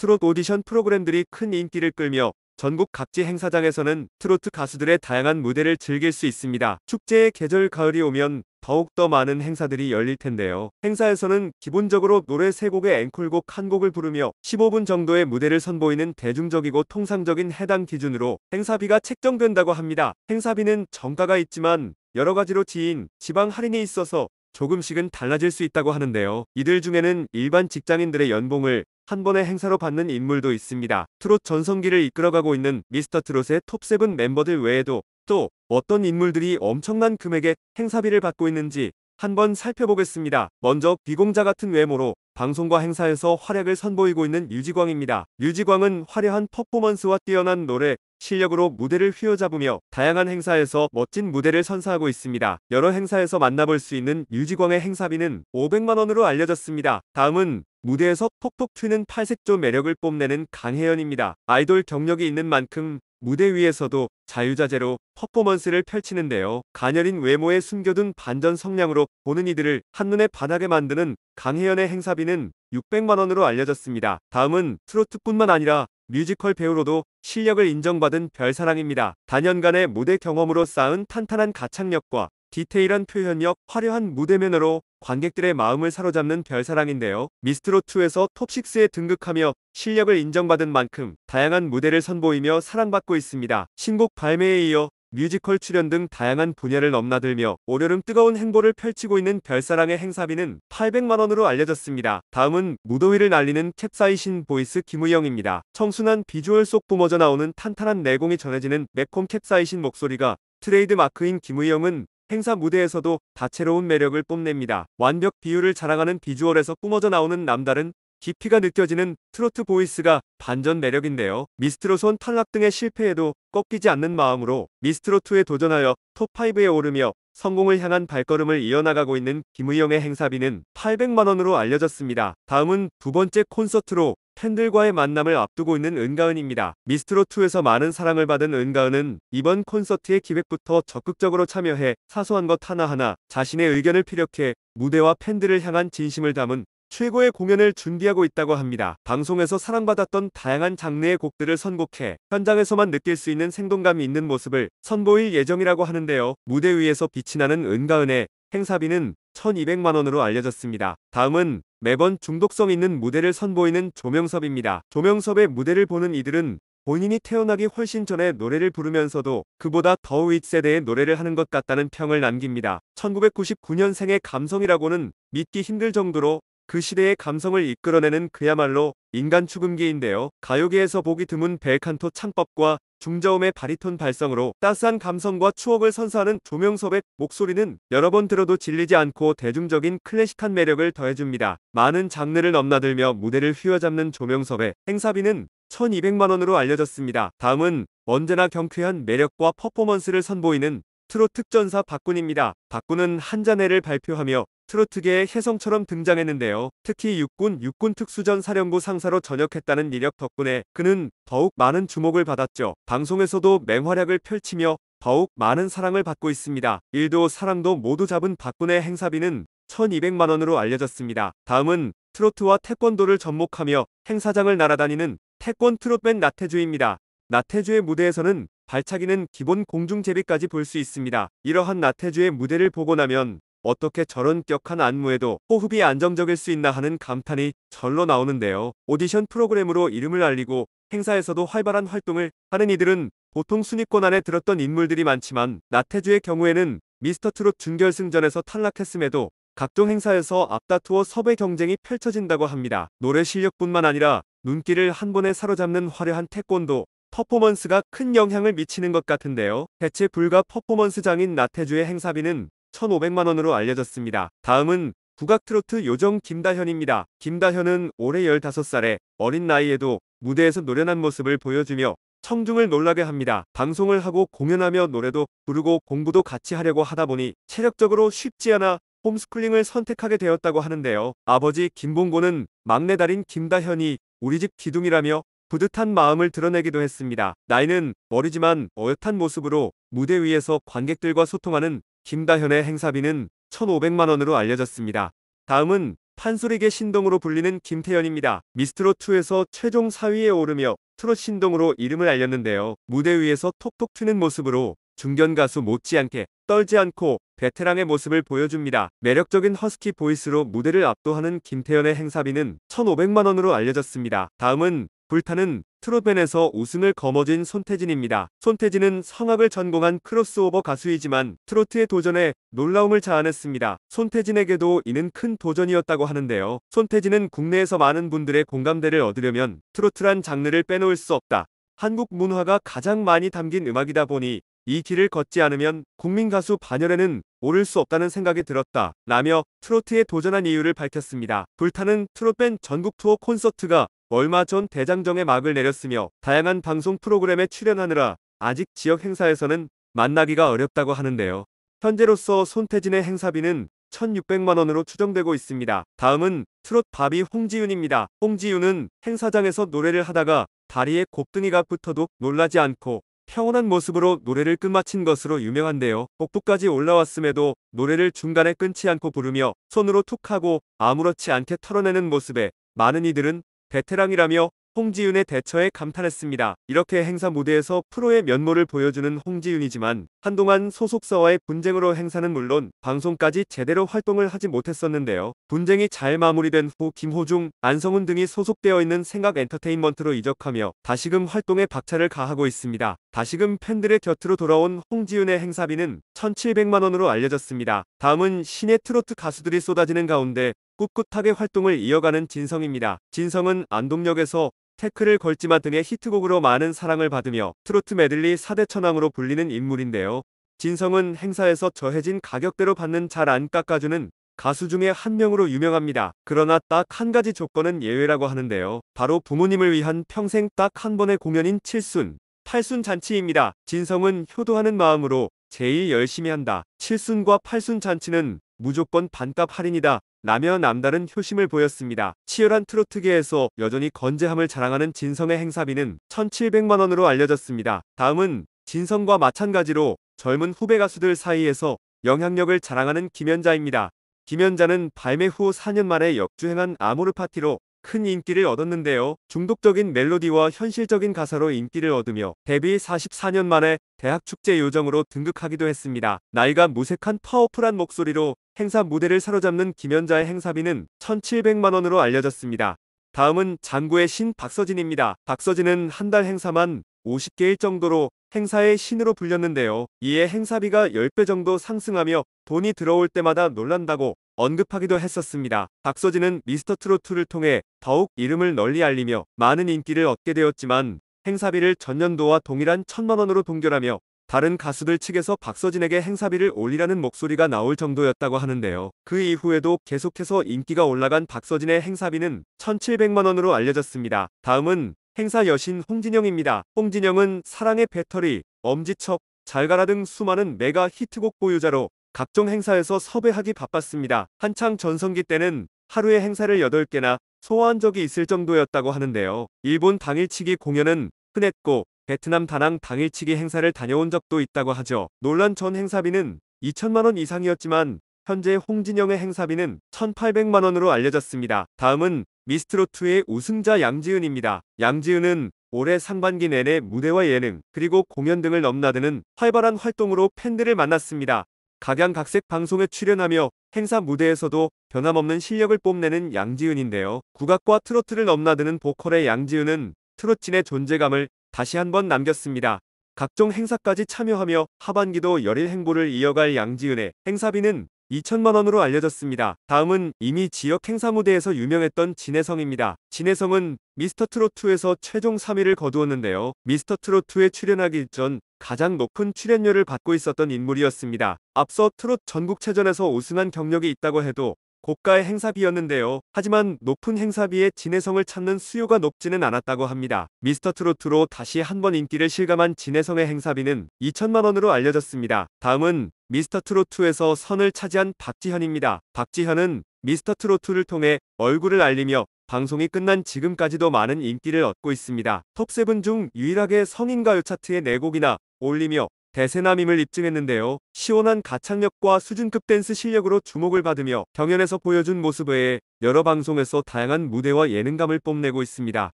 트롯 오디션 프로그램들이 큰 인기를 끌며 전국 각지 행사장에서는 트로트 가수들의 다양한 무대를 즐길 수 있습니다. 축제의 계절 가을이 오면 더욱더 많은 행사들이 열릴 텐데요. 행사에서는 기본적으로 노래 3곡의 앵콜곡 한 곡을 부르며 15분 정도의 무대를 선보이는 대중적이고 통상적인 해당 기준으로 행사비가 책정된다고 합니다. 행사비는 정가가 있지만 여러 가지로 지인, 지방 할인이 있어서 조금씩은 달라질 수 있다고 하는데요. 이들 중에는 일반 직장인들의 연봉을 한 번의 행사로 받는 인물도 있습니다. 트롯 전성기를 이끌어가고 있는 미스터 트롯의 톱7 멤버들 외에도 또 어떤 인물들이 엄청난 금액의 행사비를 받고 있는지 한번 살펴보겠습니다. 먼저 비공자 같은 외모로 방송과 행사에서 활약을 선보이고 있는 유지광입니다. 유지광은 화려한 퍼포먼스와 뛰어난 노래, 실력으로 무대를 휘어잡으며 다양한 행사에서 멋진 무대를 선사하고 있습니다. 여러 행사에서 만나볼 수 있는 유지광의 행사비는 500만원으로 알려졌습니다. 다음은 무대에서 톡톡 튀는 팔색조 매력을 뽐내는 강혜연입니다. 아이돌 경력이 있는 만큼 무대 위에서도 자유자재로 퍼포먼스를 펼치는데요. 가녀린 외모에 숨겨둔 반전 성량으로 보는 이들을 한눈에 반하게 만드는 강혜연의 행사비는 600만원으로 알려졌습니다. 다음은 트로트뿐만 아니라 뮤지컬 배우로도 실력을 인정받은 별사랑입니다. 다년간의 무대 경험으로 쌓은 탄탄한 가창력과 디테일한 표현력, 화려한 무대 매너로 관객들의 마음을 사로잡는 별사랑인데요. 미스트롯2에서 톱6에 등극하며 실력을 인정받은 만큼 다양한 무대를 선보이며 사랑받고 있습니다. 신곡 발매에 이어 뮤지컬 출연 등 다양한 분야를 넘나들며 올여름 뜨거운 행보를 펼치고 있는 별사랑의 행사비는 800만원으로 알려졌습니다. 다음은 무더위를 날리는 캡사이신 보이스 김의영입니다. 청순한 비주얼 속 뿜어져 나오는 탄탄한 내공이 전해지는 매콤 캡사이신 목소리가 트레이드 마크인 김의영은 행사 무대에서도 다채로운 매력을 뽐냅니다. 완벽 비율을 자랑하는 비주얼에서 뿜어져 나오는 남다른 깊이가 느껴지는 트로트 보이스가 반전 매력인데요. 미스트롯은 탈락 등의 실패에도 꺾이지 않는 마음으로 미스트롯2에 도전하여 톱5에 오르며 성공을 향한 발걸음을 이어나가고 있는 김의영의 행사비는 800만원으로 알려졌습니다. 다음은 두 번째 콘서트로 팬들과의 만남을 앞두고 있는 은가은입니다. 미스트롯2에서 많은 사랑을 받은 은가은은 이번 콘서트의 기획부터 적극적으로 참여해 사소한 것 하나하나 자신의 의견을 피력해 무대와 팬들을 향한 진심을 담은 최고의 공연을 준비하고 있다고 합니다. 방송에서 사랑받았던 다양한 장르의 곡들을 선곡해 현장에서만 느낄 수 있는 생동감이 있는 모습을 선보일 예정이라고 하는데요. 무대 위에서 빛이 나는 은가은의 행사비는 1200만 원으로 알려졌습니다. 다음은 매번 중독성 있는 무대를 선보이는 조명섭입니다. 조명섭의 무대를 보는 이들은 본인이 태어나기 훨씬 전에 노래를 부르면서도 그보다 더 윗세대의 노래를 하는 것 같다는 평을 남깁니다. 1999년생의 감성이라고는 믿기 힘들 정도로 그 시대의 감성을 이끌어내는 그야말로 인간 축음기인데요. 가요계에서 보기 드문 벨칸토 창법과 중저음의 바리톤 발성으로 따스한 감성과 추억을 선사하는 조명섭의 목소리는 여러 번 들어도 질리지 않고 대중적인 클래식한 매력을 더해줍니다. 많은 장르를 넘나들며 무대를 휘어잡는 조명섭의 행사비는 1200만원으로 알려졌습니다. 다음은 언제나 경쾌한 매력과 퍼포먼스를 선보이는 트롯 특전사 박군입니다. 박군은 한자네를 발표하며 트로트계의 혜성처럼 등장했는데요. 특히 육군 육군 특수전 사령부 상사로 전역했다는 이력 덕분에 그는 더욱 많은 주목을 받았죠. 방송에서도 맹활약을 펼치며 더욱 많은 사랑을 받고 있습니다. 일도 사랑도 모두 잡은 박군의 행사비는 1200만원으로 알려졌습니다. 다음은 트로트와 태권도를 접목하며 행사장을 날아다니는 태권 트롯밴 나태주입니다. 나태주의 무대에서는 발차기는 기본 공중제비까지 볼 수 있습니다. 이러한 나태주의 무대를 보고 나면 어떻게 저런 격한 안무에도 호흡이 안정적일 수 있나 하는 감탄이 절로 나오는데요. 오디션 프로그램으로 이름을 알리고 행사에서도 활발한 활동을 하는 이들은 보통 순위권 안에 들었던 인물들이 많지만 나태주의 경우에는 미스터트롯 준결승전에서 탈락했음에도 각종 행사에서 앞다투어 섭외 경쟁이 펼쳐진다고 합니다. 노래 실력뿐만 아니라 눈길을 한 번에 사로잡는 화려한 태권도, 퍼포먼스가 큰 영향을 미치는 것 같은데요. 대체 불가 퍼포먼스장인 나태주의 행사비는 1,500만원으로 알려졌습니다. 다음은 국악 트로트 요정 김다현입니다. 김다현은 올해 15살에 어린 나이에도 무대에서 노련한 모습을 보여주며 청중을 놀라게 합니다. 방송을 하고 공연하며 노래도 부르고 공부도 같이 하려고 하다 보니 체력적으로 쉽지 않아 홈스쿨링을 선택하게 되었다고 하는데요. 아버지 김봉곤은 막내딸인 김다현이 우리 집 기둥이라며 뿌듯한 마음을 드러내기도 했습니다. 나이는 어리지만 어엿한 모습으로 무대 위에서 관객들과 소통하는 김다현의 행사비는 1,500만원으로 알려졌습니다. 다음은 판소리계 신동으로 불리는 김태연입니다. 미스트롯2에서 최종 4위에 오르며 트롯 신동으로 이름을 알렸는데요. 무대 위에서 톡톡 튀는 모습으로 중견 가수 못지않게 떨지 않고 베테랑의 모습을 보여줍니다. 매력적인 허스키 보이스로 무대를 압도하는 김태연의 행사비는 1,500만원으로 알려졌습니다. 다음은 불타는 트롯맨에서 우승을 거머쥔 손태진입니다. 손태진은 성악을 전공한 크로스오버 가수이지만 트로트에 도전해 놀라움을 자아냈습니다. 손태진에게도 이는 큰 도전이었다고 하는데요. 손태진은 국내에서 많은 분들의 공감대를 얻으려면 트로트란 장르를 빼놓을 수 없다. 한국 문화가 가장 많이 담긴 음악이다 보니 이 길을 걷지 않으면 국민 가수 반열에는 오를 수 없다는 생각이 들었다. 라며 트로트에 도전한 이유를 밝혔습니다. 불타는 트롯맨 전국 투어 콘서트가 얼마 전 대장정의 막을 내렸으며 다양한 방송 프로그램에 출연하느라 아직 지역 행사에서는 만나기가 어렵다고 하는데요. 현재로서 손태진의 행사비는 1600만원으로 추정되고 있습니다. 다음은 트롯 바비 홍지윤입니다. 홍지윤은 행사장에서 노래를 하다가 다리에 곱등이가 붙어도 놀라지 않고 평온한 모습으로 노래를 끝마친 것으로 유명한데요. 복부까지 올라왔음에도 노래를 중간에 끊지 않고 부르며 손으로 툭 하고 아무렇지 않게 털어내는 모습에 많은 이들은 베테랑이라며 홍지윤의 대처에 감탄했습니다. 이렇게 행사 무대에서 프로의 면모를 보여주는 홍지윤이지만 한동안 소속사와의 분쟁으로 행사는 물론 방송까지 제대로 활동을 하지 못했었는데요. 분쟁이 잘 마무리된 후 김호중, 안성훈 등이 소속되어 있는 생각 엔터테인먼트로 이적하며 다시금 활동에 박차를 가하고 있습니다. 다시금 팬들의 곁으로 돌아온 홍지윤의 행사비는 1,700만원으로 알려졌습니다. 다음은 신의 트로트 가수들이 쏟아지는 가운데 꿋꿋하게 활동을 이어가는 진성입니다. 진성은 안동역에서 태클을 걸지마 등의 히트곡으로 많은 사랑을 받으며 트로트 메들리 4대 천왕으로 불리는 인물인데요. 진성은 행사에서 정해진 가격대로 받는 잘 안 깎아주는 가수 중에 한 명으로 유명합니다. 그러나 딱 한 가지 조건은 예외라고 하는데요. 바로 부모님을 위한 평생 딱 한 번의 공연인 칠순, 팔순 잔치입니다. 진성은 효도하는 마음으로 제일 열심히 한다. 칠순과 팔순 잔치는 무조건 반값 할인이다. 라며 남다른 효심을 보였습니다. 치열한 트로트계에서 여전히 건재함을 자랑하는 진성의 행사비는 1,700만원으로 알려졌습니다. 다음은 진성과 마찬가지로 젊은 후배 가수들 사이에서 영향력을 자랑하는 김연자입니다. 김연자는 발매 후 4년 만에 역주행한 아모르 파티로 큰 인기를 얻었는데요. 중독적인 멜로디와 현실적인 가사로 인기를 얻으며 데뷔 44년 만에 대학 축제 요정으로 등극하기도 했습니다. 나이가 무색한 파워풀한 목소리로 행사 무대를 사로잡는 김연자의 행사비는 1,700만원으로 알려졌습니다. 다음은 장구의 신 박서진입니다. 박서진은 한 달 행사만 50개일 정도로 행사의 신으로 불렸는데요. 이에 행사비가 10배 정도 상승하며 돈이 들어올 때마다 놀란다고 언급하기도 했었습니다. 박서진은 미스터트로트를 통해 더욱 이름을 널리 알리며 많은 인기를 얻게 되었지만 행사비를 전년도와 동일한 천만원으로 동결하며 다른 가수들 측에서 박서진에게 행사비를 올리라는 목소리가 나올 정도였다고 하는데요. 그 이후에도 계속해서 인기가 올라간 박서진의 행사비는 1700만원으로 알려졌습니다. 다음은 행사 여신 홍진영입니다. 홍진영은 사랑의 배터리, 엄지척, 잘가라 등 수많은 메가 히트곡 보유자로 각종 행사에서 섭외하기 바빴습니다. 한창 전성기 때는 하루에 행사를 8개나 소화한 적이 있을 정도였다고 하는데요. 일본 당일치기 공연은 흔했고 베트남 다낭 당일치기 행사를 다녀온 적도 있다고 하죠. 논란 전 행사비는 2천만원 이상이었지만 현재 홍진영의 행사비는 1,800만원으로 알려졌습니다. 다음은 미스트롯2의 우승자 양지은입니다. 양지은은 올해 상반기 내내 무대와 예능 그리고 공연 등을 넘나드는 활발한 활동으로 팬들을 만났습니다. 각양각색 방송에 출연하며 행사 무대에서도 변함없는 실력을 뽐내는 양지은인데요. 국악과 트로트를 넘나드는 보컬의 양지은은 트로트의 존재감을 다시 한번 남겼습니다. 각종 행사까지 참여하며 하반기도 열일 행보를 이어갈 양지은의 행사비는 2천만 원으로 알려졌습니다. 다음은 이미 지역 행사 무대에서 유명했던 진혜성입니다. 진혜성은 미스터트롯2에서 최종 3위를 거두었는데요. 미스터트롯2에 출연하기 전 가장 높은 출연료를 받고 있었던 인물이었습니다. 앞서 트롯 전국체전에서 우승한 경력이 있다고 해도 고가의 행사비였는데요. 하지만 높은 행사비에 진해성을 찾는 수요가 높지는 않았다고 합니다. 미스터트롯2로 다시 한번 인기를 실감한 진해성의 행사비는 2천만 원으로 알려졌습니다. 다음은 미스터트롯2에서 선을 차지한 박지현입니다. 박지현은 미스터트롯2를 통해 얼굴을 알리며 방송이 끝난 지금까지도 많은 인기를 얻고 있습니다. 톱7 중 유일하게 성인 가요 차트에 4곡이나 올리며 대세남임을 입증했는데요. 시원한 가창력과 수준급 댄스 실력으로 주목을 받으며 경연에서 보여준 모습 외에 여러 방송에서 다양한 무대와 예능감을 뽐내고 있습니다.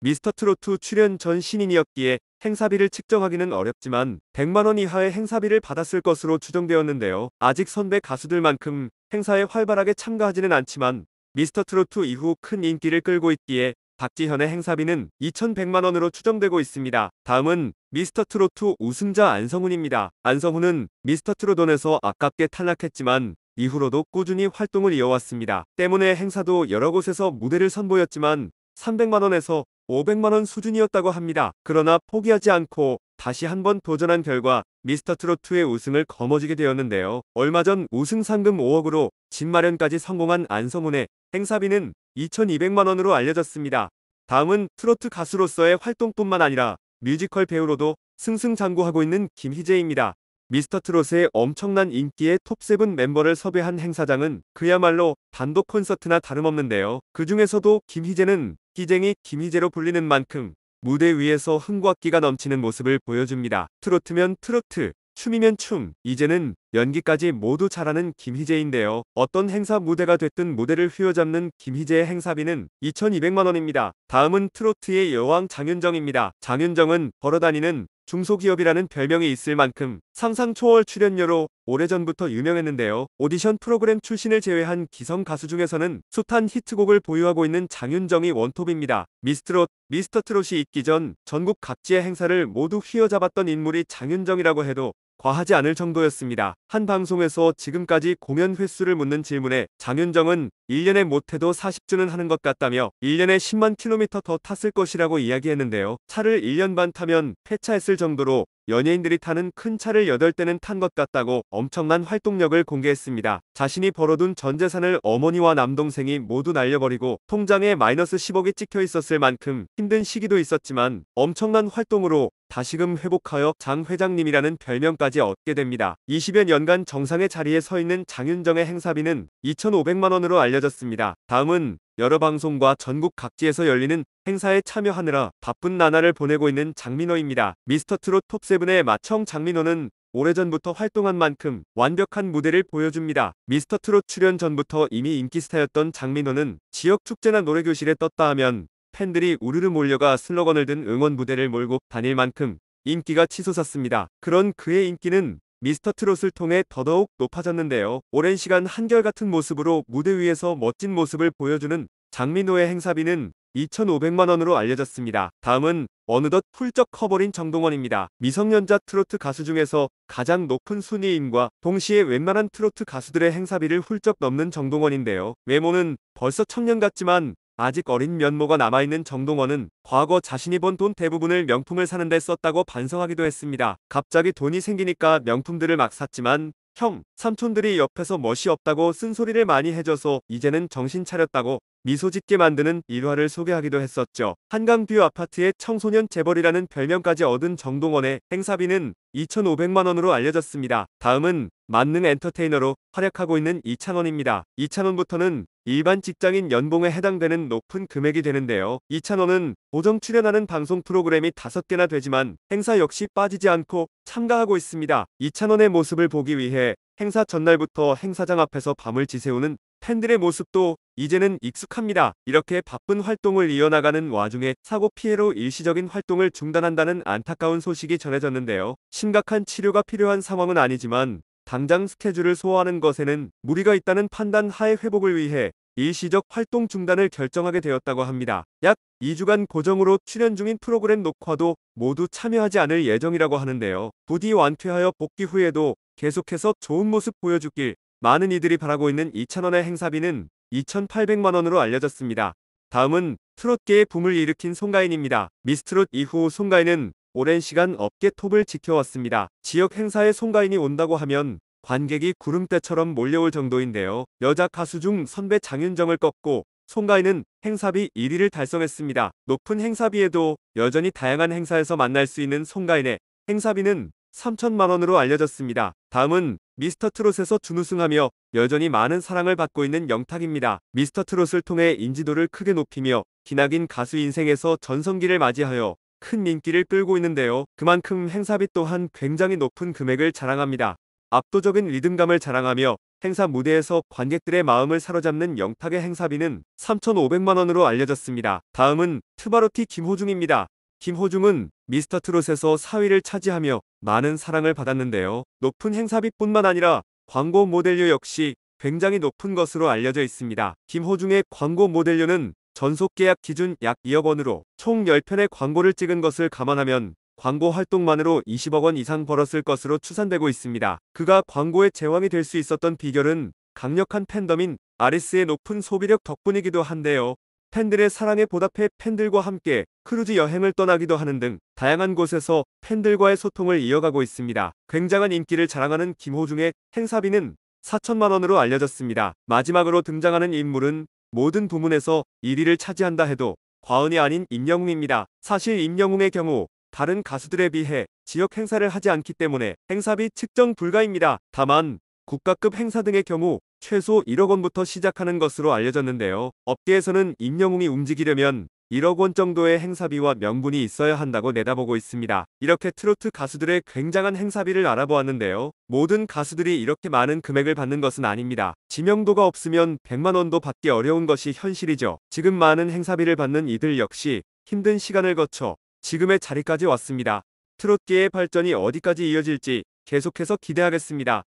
미스터트롯2 출연 전 신인이었기에 행사비를 측정하기는 어렵지만 100만원 이하의 행사비를 받았을 것으로 추정되었는데요. 아직 선배 가수들만큼 행사에 활발하게 참가하지는 않지만 미스터 트로트 이후 큰 인기를 끌고 있기에 박지현의 행사비는 2,100만원으로 추정되고 있습니다. 다음은 미스터 트로트 우승자 안성훈입니다. 안성훈은 미스터 트로돈에서 아깝게 탈락했지만 이후로도 꾸준히 활동을 이어왔습니다. 때문에 행사도 여러 곳에서 무대를 선보였지만 300만원에서 500만원 수준이었다고 합니다. 그러나 포기하지 않고 다시 한번 도전한 결과 미스터 트로트의 우승을 거머쥐게 되었는데요. 얼마 전 우승 상금 5억으로 집 마련까지 성공한 안성훈의 행사비는 2,200만원으로 알려졌습니다. 다음은 트로트 가수로서의 활동뿐만 아니라 뮤지컬 배우로도 승승장구하고 있는 김희재입니다. 미스터 트롯의 엄청난 인기의 톱7 멤버를 섭외한 행사장은 그야말로 단독 콘서트나 다름없는데요. 그 중에서도 김희재는 희쟁이 김희재로 불리는 만큼 무대 위에서 흥과 끼가 넘치는 모습을 보여줍니다. 트로트면 트로트, 춤이면 춤, 이제는 연기까지 모두 잘하는 김희재인데요. 어떤 행사 무대가 됐든 무대를 휘어잡는 김희재의 행사비는 2,200만원입니다. 다음은 트로트의 여왕 장윤정입니다. 장윤정은 걸어다니는 중소기업이라는 별명이 있을 만큼 상상 초월 출연료로 오래전부터 유명했는데요. 오디션 프로그램 출신을 제외한 기성 가수 중에서는 숱한 히트곡을 보유하고 있는 장윤정이 원톱입니다. 미스트롯, 미스터트롯이 있기 전 전국 각지의 행사를 모두 휘어잡았던 인물이 장윤정이라고 해도 과하지 않을 정도였습니다. 한 방송에서 지금까지 공연 횟수를 묻는 질문에 장윤정은 1년에 못해도 40주는 하는 것 같다며 1년에 10만 킬로미터 더 탔을 것이라고 이야기했는데요. 차를 1년 반 타면 폐차했을 정도로 연예인들이 타는 큰 차를 8대는 탄 것 같다고 엄청난 활동력을 공개했습니다. 자신이 벌어둔 전 재산을 어머니와 남동생이 모두 날려버리고 통장에 마이너스 10억이 찍혀 있었을 만큼 힘든 시기도 있었지만 엄청난 활동으로 다시금 회복하여 장 회장님이라는 별명까지 얻게 됩니다. 20여 년간 정상의 자리에 서 있는 장윤정의 행사비는 2,500만원으로 알려졌습니다. 다음은 여러 방송과 전국 각지에서 열리는 행사에 참여하느라 바쁜 나날을 보내고 있는 장민호입니다. 미스터 트롯 톱7의 마청 장민호는 오래전부터 활동한 만큼 완벽한 무대를 보여줍니다. 미스터 트롯 출연 전부터 이미 인기스타였던 장민호는 지역 축제나 노래교실에 떴다 하면 팬들이 우르르 몰려가 슬로건을 든 응원 무대를 몰고 다닐 만큼 인기가 치솟았습니다. 그런 그의 인기는 미스터 트롯을 통해 더더욱 높아졌는데요. 오랜 시간 한결같은 모습으로 무대 위에서 멋진 모습을 보여주는 장민호의 행사비는 2,500만원으로 알려졌습니다. 다음은 어느덧 훌쩍 커버린 정동원입니다. 미성년자 트로트 가수 중에서 가장 높은 순위임과 동시에 웬만한 트로트 가수들의 행사비를 훌쩍 넘는 정동원인데요. 외모는 벌써 청년 같지만 아직 어린 면모가 남아있는 정동원은 과거 자신이 번 돈 대부분을 명품을 사는 데 썼다고 반성하기도 했습니다. 갑자기 돈이 생기니까 명품들을 막 샀지만 형, 삼촌들이 옆에서 멋이 없다고 쓴소리를 많이 해줘서 이제는 정신 차렸다고 미소 짓게 만드는 일화를 소개하기도 했었죠. 한강뷰 아파트의 청소년 재벌이라는 별명까지 얻은 정동원의 행사비는 2,500만원으로 알려졌습니다. 다음은 만능 엔터테이너로 활약하고 있는 이찬원입니다. 이찬원부터는 일반 직장인 연봉에 해당되는 높은 금액이 되는데요. 이찬원은 고정 출연하는 방송 프로그램이 5개나 되지만 행사 역시 빠지지 않고 참가하고 있습니다. 이찬원의 모습을 보기 위해 행사 전날부터 행사장 앞에서 밤을 지새우는 팬들의 모습도 이제는 익숙합니다. 이렇게 바쁜 활동을 이어나가는 와중에 사고 피해로 일시적인 활동을 중단한다는 안타까운 소식이 전해졌는데요. 심각한 치료가 필요한 상황은 아니지만 당장 스케줄을 소화하는 것에는 무리가 있다는 판단 하에 회복을 위해 일시적 활동 중단을 결정하게 되었다고 합니다. 약 2주간 고정으로 출연 중인 프로그램 녹화도 모두 참여하지 않을 예정이라고 하는데요. 부디 완쾌하여 복귀 후에도 계속해서 좋은 모습 보여주길 많은 이들이 바라고 있는 2,000원의 행사비는 2,800만원으로 알려졌습니다. 다음은 트롯계의 붐을 일으킨 송가인입니다. 미스트롯 이후 송가인은 오랜 시간 업계 톱을 지켜왔습니다. 지역 행사에 송가인이 온다고 하면 관객이 구름대처럼 몰려올 정도인데요. 여자 가수 중 선배 장윤정을 꺾고 송가인은 행사비 1위를 달성했습니다. 높은 행사비에도 여전히 다양한 행사에서 만날 수 있는 송가인의 행사비는 3천만 원으로 알려졌습니다. 다음은 미스터 트롯에서 준우승하며 여전히 많은 사랑을 받고 있는 영탁입니다. 미스터 트롯을 통해 인지도를 크게 높이며 기나긴 가수 인생에서 전성기를 맞이하여 큰 인기를 끌고 있는데요. 그만큼 행사비 또한 굉장히 높은 금액을 자랑합니다. 압도적인 리듬감을 자랑하며 행사 무대에서 관객들의 마음을 사로잡는 영탁의 행사비는 3,500만 원으로 알려졌습니다. 다음은 트바로티 김호중입니다. 김호중은 미스터 트롯에서 4위를 차지하며 많은 사랑을 받았는데요. 높은 행사비뿐만 아니라 광고 모델료 역시 굉장히 높은 것으로 알려져 있습니다. 김호중의 광고 모델료는 전속 계약 기준 약 2억 원으로 총 10편의 광고를 찍은 것을 감안하면 광고 활동만으로 20억 원 이상 벌었을 것으로 추산되고 있습니다. 그가 광고의 제왕이 될 수 있었던 비결은 강력한 팬덤인 아리스의 높은 소비력 덕분이기도 한데요. 팬들의 사랑에 보답해 팬들과 함께 크루즈 여행을 떠나기도 하는 등 다양한 곳에서 팬들과의 소통을 이어가고 있습니다. 굉장한 인기를 자랑하는 김호중의 행사비는 4천만 원으로 알려졌습니다. 마지막으로 등장하는 인물은 모든 부문에서 1위를 차지한다 해도 과언이 아닌 임영웅입니다. 사실 임영웅의 경우 다른 가수들에 비해 지역 행사를 하지 않기 때문에 행사비 측정 불가입니다. 다만 국가급 행사 등의 경우 최소 1억 원부터 시작하는 것으로 알려졌는데요. 업계에서는 임영웅이 움직이려면 1억 원 정도의 행사비와 명분이 있어야 한다고 내다보고 있습니다. 이렇게 트로트 가수들의 굉장한 행사비를 알아보았는데요. 모든 가수들이 이렇게 많은 금액을 받는 것은 아닙니다. 지명도가 없으면 100만 원도 받기 어려운 것이 현실이죠. 지금 많은 행사비를 받는 이들 역시 힘든 시간을 거쳐 지금의 자리까지 왔습니다. 트롯계의 발전이 어디까지 이어질지 계속해서 기대하겠습니다.